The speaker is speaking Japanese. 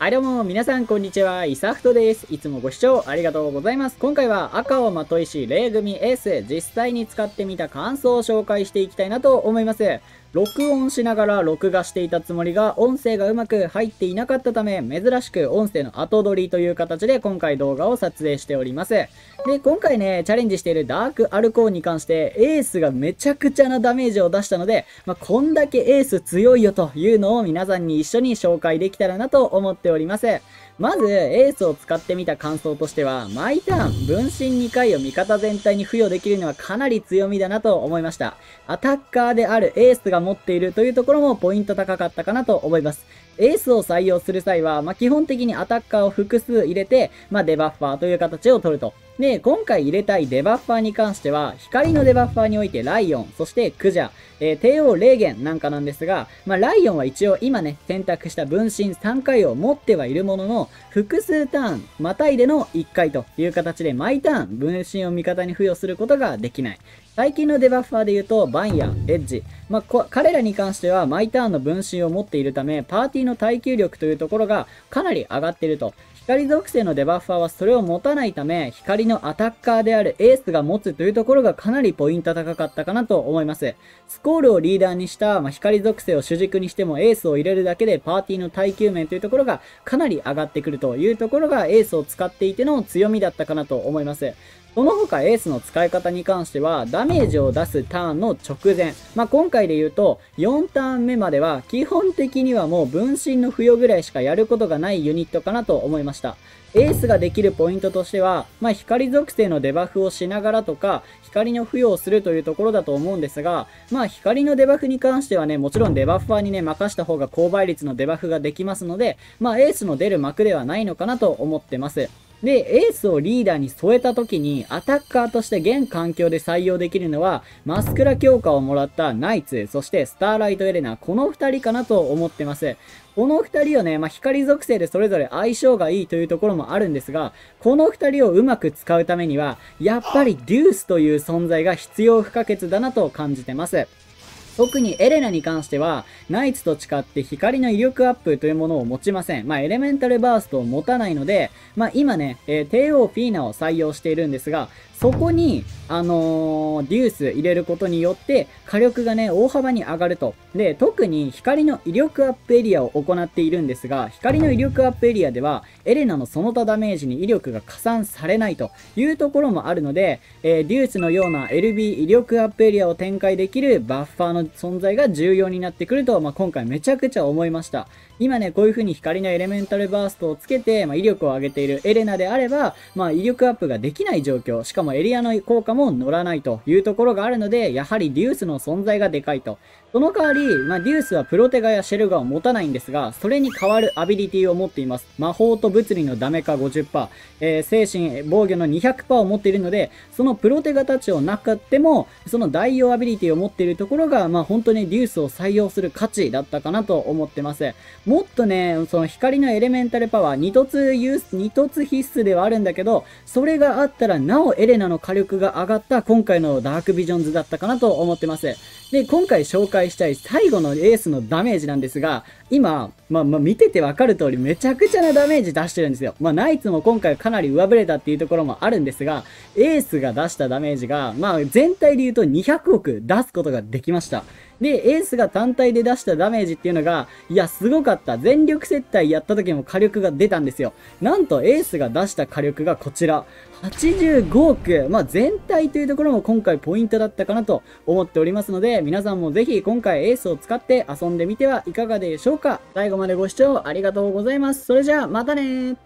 はいどうも、皆さんこんにちは、イサフトです。いつもご視聴ありがとうございます。今回は赤をまといし、霊組エース、実際に使ってみた感想を紹介していきたいなと思います。録音しながら録画していたつもりが音声がうまく入っていなかったため珍しく音声の後撮りという形で今回動画を撮影しております。で、今回ね、チャレンジしているダークアルコーンに関してエースがめちゃくちゃなダメージを出したので、まあ、こんだけエース強いよというのを皆さんに一緒に紹介できたらなと思っております。まず、エースを使ってみた感想としては、毎ターン、分身2回を味方全体に付与できるのはかなり強みだなと思いました。アタッカーであるエースが持っているというところもポイント高かったかなと思います。エースを採用する際は、まあ、基本的にアタッカーを複数入れて、まあ、デバッファーという形を取ると。で、今回入れたいデバッファーに関しては、光のデバッファーにおいてライオン、そしてクジャ、えー、帝王霊言なんかなんですが、まあ、ライオンは一応今ね、選択した分身3回を持ってはいるものの、複数ターン、またいでの1回という形で毎ターン、分身を味方に付与することができない。最近のデバッファーで言うと、バンやエッジ。まあ、彼らに関しては、毎ターンの分身を持っているため、パーティーの耐久力というところがかなり上がっていると。光属性のデバッファーはそれを持たないため、光のアタッカーであるエースが持つというところがかなりポイント高かったかなと思います。スコールをリーダーにした、まあ、光属性を主軸にしてもエースを入れるだけでパーティーの耐久面というところがかなり上がってくるというところがエースを使っていての強みだったかなと思います。その他エースの使い方に関しては、ダメージを出すターンの直前。まあ、今回で言うと、4ターン目までは、基本的にはもう分身の付与ぐらいしかやることがないユニットかなと思いました。エースができるポイントとしては、まあ、光属性のデバフをしながらとか、光の付与をするというところだと思うんですが、まあ、光のデバフに関してはね、もちろんデバッファーにね、任した方が高倍率のデバフができますので、まあ、エースの出る幕ではないのかなと思ってます。で、エースをリーダーに添えた時に、アタッカーとして現環境で採用できるのは、マスクラ強化をもらったナイツ、そしてスターライトエレナ、この二人かなと思ってます。この二人をね、まあ、光属性でそれぞれ相性がいいというところもあるんですが、この二人をうまく使うためには、やっぱりデュースという存在が必要不可欠だなと感じてます。特にエレナに関しては、ナイツと誓って光の威力アップというものを持ちません。まあ、エレメンタルバーストを持たないので、まあ、今ね、えー、帝王フィーナを採用しているんですが、そこに、あのー、デュース入れることによって、火力がね、大幅に上がると。で、特に光の威力アップエリアを行っているんですが、光の威力アップエリアでは、エレナのその他ダメージに威力が加算されないというところもあるので、えー、デュースのような LB 威力アップエリアを展開できるバッファーの存在が重要になってくると、まあ、今回めちゃくちゃ思いました。今ね、こういう風に光のエレメンタルバーストをつけて、まあ、威力を上げているエレナであれば、まあ、威力アップができない状況、しかもエリアの効果も乗らないというところがあるので、やはりデュースの存在がでかいと。その代わり、まあ、デュースはプロテガやシェルガを持たないんですが、それに代わるアビリティを持っています。魔法と物理のダメカ50%、えー、精神、防御の200%を持っているので、そのプロテガたちをなくっても、その代用アビリティを持っているところが、まあ、本当にデュースを採用する価値だったかなと思ってます。もっとね、その光のエレメンタルパワー、2突デュース、2突必須ではあるんだけど、それがあったらなおエレナの火力が上がった今回のダークビジョンズだったかなと思ってます。で、今回紹介したい最後のエースのダメージなんですが、今、まあ、まあ、見ててわかる通りめちゃくちゃなダメージ出してるんですよ。まあ、ナイツも今回かなり上振れたっていうところもあるんですが、エースが出したダメージが、まあ、全体で言うと200億出すことができました。で、エースが単体で出したダメージっていうのが、いや、すごかった。全力接待やった時も火力が出たんですよ。なんと、エースが出した火力がこちら。85億。まあ、全体というところも今回ポイントだったかなと思っておりますので、皆さんもぜひ今回エースを使って遊んでみてはいかがでしょうか最後までご視聴ありがとうございます。それじゃあ、またね